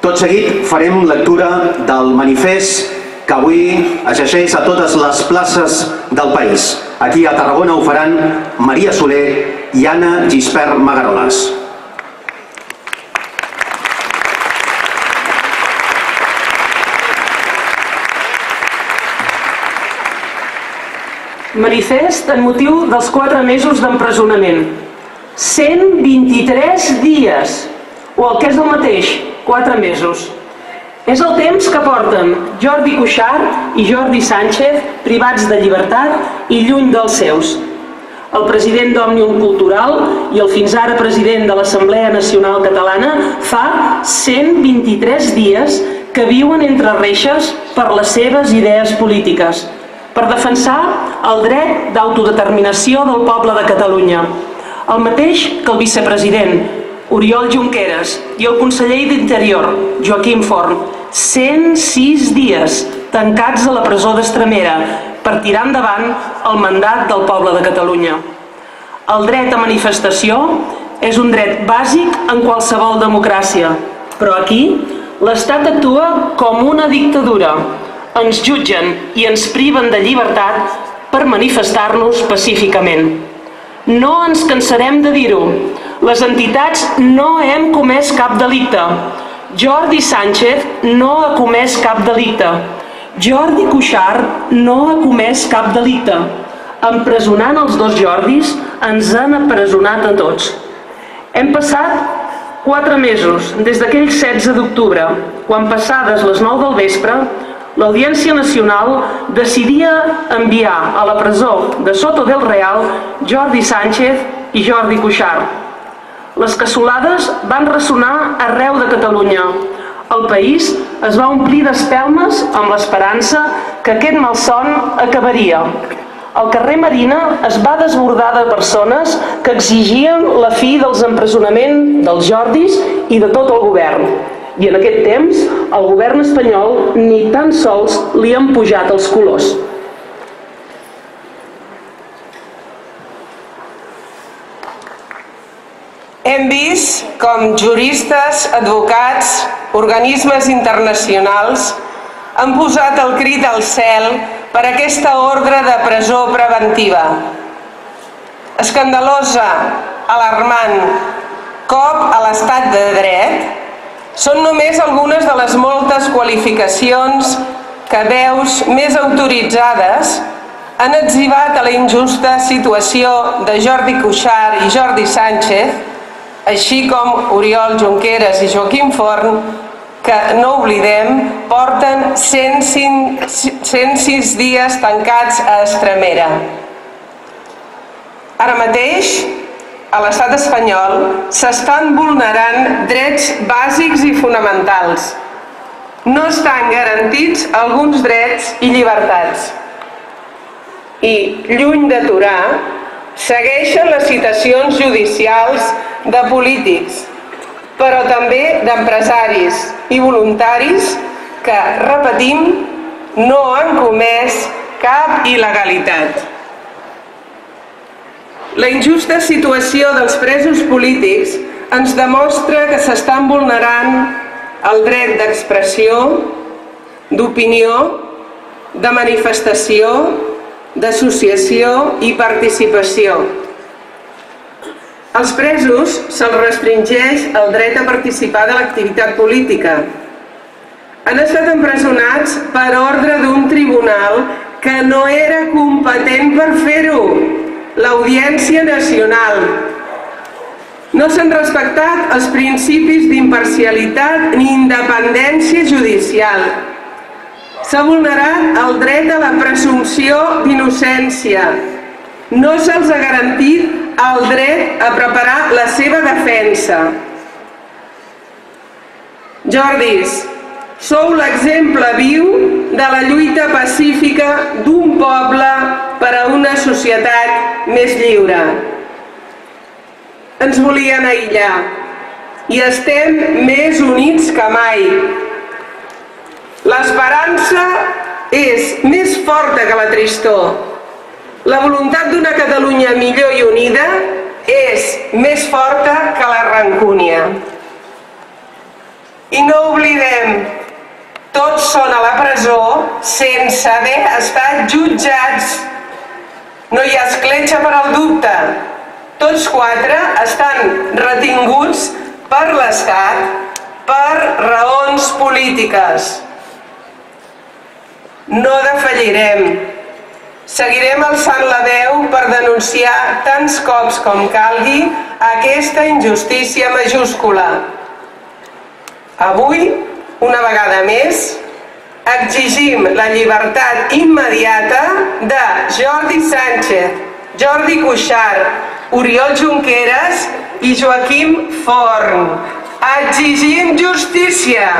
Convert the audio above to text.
Tot seguit farem lectura del manifest que avui llegeix a totes les places del país. Aquí a Tarragona ho faran Maria Soler i Anna Gispert Magaroles. Manifest en motiu dels quatre mesos d'empresonament. 123 dies, o el que és el mateix, 4 mesos. És el temps que porten Jordi Cuixart i Jordi Sánchez privats de llibertat i lluny dels seus. El president d'Òmnium Cultural i el fins ara president de l'Assemblea Nacional Catalana fa 123 dies que viuen entre reixes per les seves idees polítiques, per defensar el dret d'autodeterminació del poble de Catalunya, el mateix que el vicepresident, Oriol Junqueras, i el conseller d'Interior, Joaquim Forn, 106 dies tancats a la presó d'Estremera per tirar endavant el mandat del poble de Catalunya. El dret a manifestació és un dret bàsic en qualsevol democràcia, però aquí l'Estat actua com una dictadura. Ens jutgen i ens priven de llibertat per manifestar-nos pacíficament. No ens cansarem de dir-ho. Les entitats no hem comès cap delicte. Jordi Sánchez no ha comès cap delicte. Jordi Cuixart no ha comès cap delicte. Empresonant els dos Jordis ens han empresonat a tots. Hem passat quatre mesos des d'aquell 16 d'octubre, quan passades les 9 del vespre, l'Audiència Nacional decidia enviar a la presó de Soto del Real Jordi Sánchez i Jordi Cuixart. Les cassolades van ressonar arreu de Catalunya. El país es va omplir d'espelmes amb l'esperança que aquest malson acabaria. El carrer Marina es va desbordar de persones que exigien la fi dels empresonaments dels Jordis i de tot el govern. I en aquest temps, el govern espanyol ni tan sols li han pujat els colors. Hem vist com juristes, advocats, organismes internacionals han posat el crit al cel per aquesta ordre de presó preventiva. Escandalosa, alarmant, cop a l'estat de dret són només algunes de les moltes qualificacions que veus més autoritzades han etzibat a la injusta situació de Jordi Cuixart i Jordi Sánchez així com Oriol Junqueras i Joaquim Forn, que no oblidem, porten 105, 106 dies tancats a Estremera. Ara mateix, a l'estat espanyol, s'estan vulnerant drets bàsics i fonamentals. No estan garantits alguns drets i llibertats. I, lluny d'aturar, segueixen les citacions judicials de polítics, però també d'empresaris i voluntaris que, repetim, no han comès cap il·legalitat. La injusta situació dels presos polítics ens demostra que s'estan vulnerant el dret d'expressió, d'opinió, de manifestació, d'associació i participació. Als presos se'ls restringeix el dret a participar de l'activitat política. Han estat empresonats per ordre d'un tribunal que no era competent per fer-ho, l'Audiència Nacional. No s'han respectat els principis d'imparcialitat ni independència judicial. S'ha vulnerat el dret a la presumpció d'innocència. No se'ls ha garantit el dret a preparar la seva defensa. Jordis, sou l'exemple viu de la lluita pacífica d'un poble per a una societat més lliure. Ens volien aïllar i estem més units que mai. L'esperança és més forta que la tristor la voluntat d'una Catalunya millor i unida és més forta que la rancúnia. I no oblidem, tots són a la presó sense haver estat jutjats. No hi ha escletxa per al dubte. Tots quatre estan retinguts per l'Estat per raons polítiques. No defallirem. Seguirem alçant la veu per denunciar tants cops com calgui aquesta injustícia majúscula. Avui, una vegada més, exigim la llibertat immediata de Jordi Sánchez, Jordi Cuixart, Oriol Junqueras i Joaquim Forn. Exigim justícia!